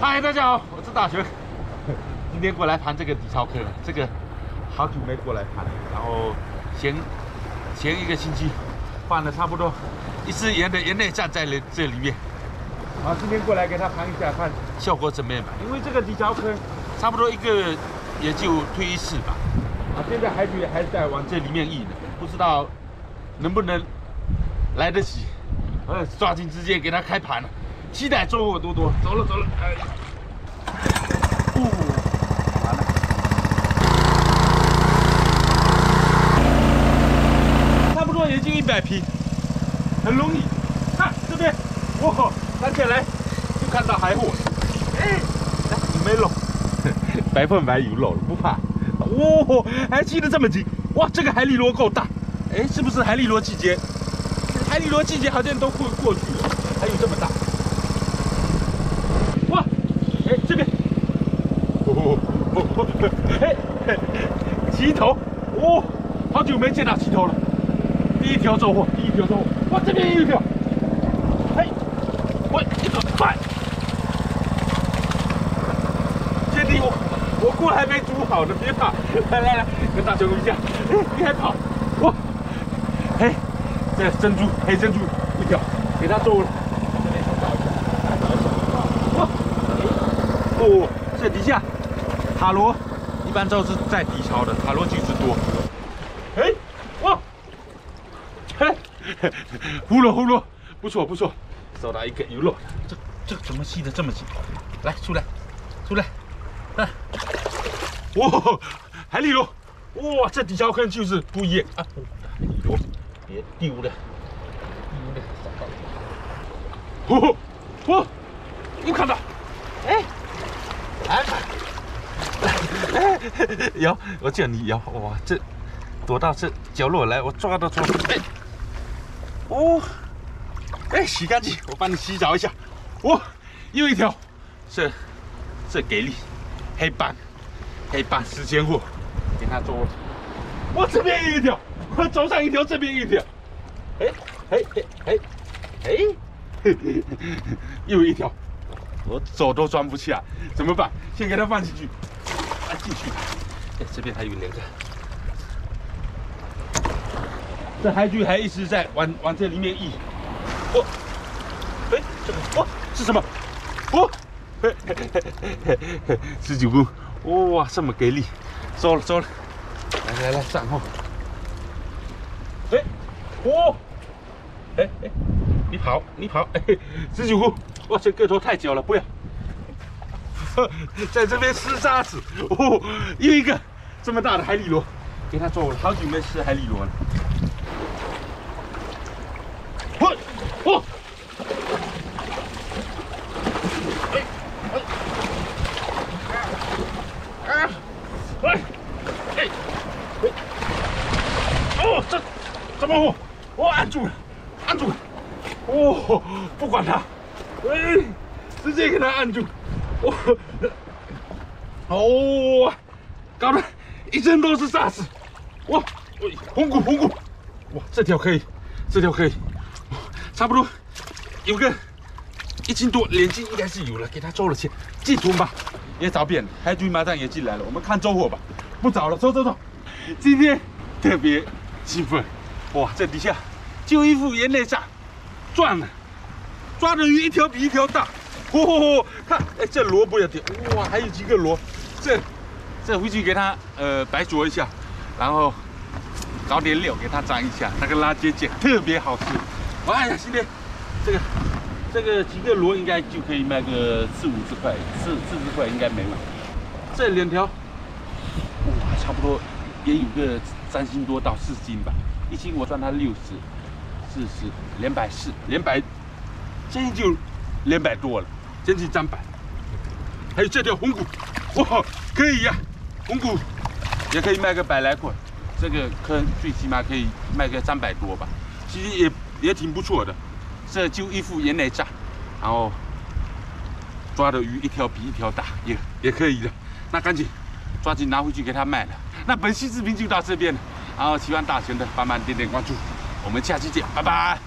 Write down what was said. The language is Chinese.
嗨，大家好，我是大雄。今天过来盘这个底槽坑，这个好久没过来盘，然后前前一个星期换了差不多一次盐的盐内站在了这里面。好，今天过来给他盘一下，看效果怎么样吧。因为这个底槽坑差不多一个也就推一次吧。啊，现在海水还在往这里面溢呢，不知道能不能来得及。呃，抓紧时间给他开盘了，期待收获多多。走了走了，哎，哦，完了，差不多也就一百匹，很容易。看这边，哇，站起来就看到海货，哎，来你没漏，百分百有漏，不怕。哇，还骑得这么紧，哇，这个海蛎螺够大，哎，是不是海蛎螺季节？海蛎螺季节好像都过过去了，还有这么大，哇！哎，这边，哦 哦哦，嘿，齐头，哦，好久没见到齐头了，第一条收获，第一条收获，哇，这边也有一条，嘿，喂，你走快，兄弟，我我锅还没煮好呢，别怕，来来来，跟大雄一下，哎，你还跑，哇，嘿。这珍珠黑珍珠一条，给它做了。这边找一下，哇！哦，这底下。塔螺一般都是在底槽的，塔螺巨子多。哎，哇！嘿，呼噜呼噜，不错不错，收到一个有肉。这这怎么吸的这么紧？来，出来，出来，来！哇，海蛎螺，哇，这底下我看就是不一样啊！海蛎螺。别丢了，丢了，找到了！嚯嚯，又看到，哎，哎，哎，摇，我叫你摇，哇，这躲到这角落来，我抓都抓，哎，哦，哎，洗干净，我帮你洗澡一下，哇，又一条，这这给力，黑板，黑板时间货，给他做，我这边有一条。走上一条，这边一条，哎哎哎哎哎，又一条，我走都装不下，怎么办？先给它放进去，啊进去，哎这边还有两个，这海菊还一直在往往这里面移，哦，哎这个哦是什么？哦，嘿嘿嘿嘿十九公，哇这么给力，走了走了，来来来站好。哎，哦！哎哎，你跑，你跑！哎，十九姑，哇，这个头太小了，不要，在这边吃沙子。哦，又一个这么大的海蛎螺，给它做了，好久没吃海蛎螺了。嚯，嚯！怎么我我按住了，按住了，哦，不管他，哎，直接给他按住，哦，哦，搞得一身都是沙子，哇，红骨红骨，哇，这条可以，这条可以，差不多有个一斤多，两斤应该是有了，给他做了钱，进村吧，也找遍了，海军马上也进来了，我们看收获吧，不找了，走走走，今天特别兴奋。哇，这底下就一副盐内炸，赚了，抓的鱼一条比一条大，嚯，看，哎，这萝卜也挺，哇，还有几个螺，这这回去给它呃白灼一下，然后搞点料给它沾一下，那个辣椒酱特别好吃。哎呀，今天这个这个几个螺应该就可以卖个四五十块，四四十块应该没问题。这两条，哇，差不多也有个三斤多到四斤吧。一斤我算它六十，四十，两百四，两百，这就两百多了，将近三百。还有这条红骨，哇，可以呀，红骨也可以卖个百来块，这个坑最起码可以卖个三百多吧，其实也也挺不错的。这就一副盐奶炸，然后抓的鱼一条比一条大，也也可以的。那赶紧抓紧拿回去给他卖了。那本期视频就到这边了。然后喜欢大雄的，帮忙点点关注，我们下期见，拜拜。